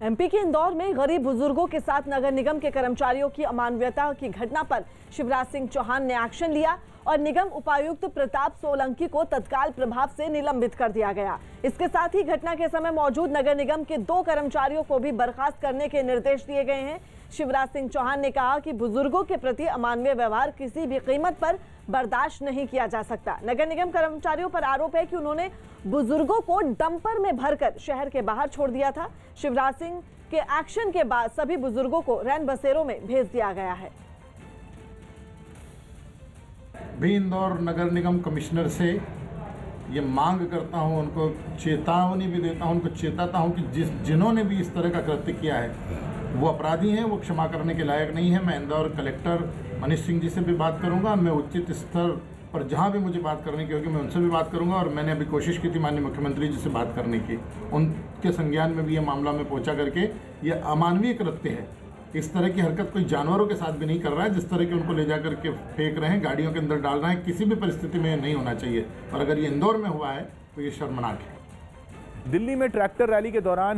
MP के इंदौर में गरीब बुज़ुर्गों के साथ नगर निगम के कर्मचारियों की अमानवीयता की घटना पर शिवराज सिंह चौहान ने एक्शन लिया और निगम उपायुक्त प्रताप सोलंकी को तत्काल प्रभाव से निलंबित कर दिया गया। इसके साथ ही घटना के समय मौजूद नगर निगम के दो कर्मचारियों को भी बर्खास्त करने के निर्देश दिए गए हैं। शिवराज सिंह चौहान ने कहा कि बुज़ुर्गों के प्रति अमानवीय व्यवहार किसी भी कीमत पर बर्दाश्त नहीं किया जा सकता। नगर निगम कर्मचारियों पर आरोप है कि उन्होंने बुज़ुर्गों को डंपर में भरकर शहर के बाहर छोड़ दिया था। शिवराज सिंह के एक्शन के बाद सभी बुज़ुर्गों को रैन बसेरों में भेज दिया गया है। भी इंदौर नगर निगम कमिश्नर से ये मांग करता हूँ, उनको चेतावनी भी देता हूँ, उनको चेताता हूँ कि जिस, जिन्होंने भी इस तरह का कृत्य किया है वो अपराधी हैं, वो क्षमा करने के लायक नहीं है। मैं इंदौर कलेक्टर मनीष सिंह जी से भी बात करूँगा, मैं उचित स्तर पर जहाँ भी मुझे बात करने की होगी, मैं उनसे भी बात करूँगा और मैंने अभी कोशिश की थी माननीय मुख्यमंत्री जी से बात करने की। उनके संज्ञान में भी ये मामला में पहुँचा करके ये अमानवीय कृत्य है। इस तरह की हरकत कोई जानवरों के साथ भी नहीं कर रहा है, जिस तरह के उनको ले जा करके फेंक रहे हैं, गाड़ियों के अंदर डाल रहे हैं, किसी भी परिस्थिति में नहीं होना चाहिए। और अगर ये इंदौर में हुआ है तो ये शर्मनाक है। दिल्ली में ट्रैक्टर रैली के दौरान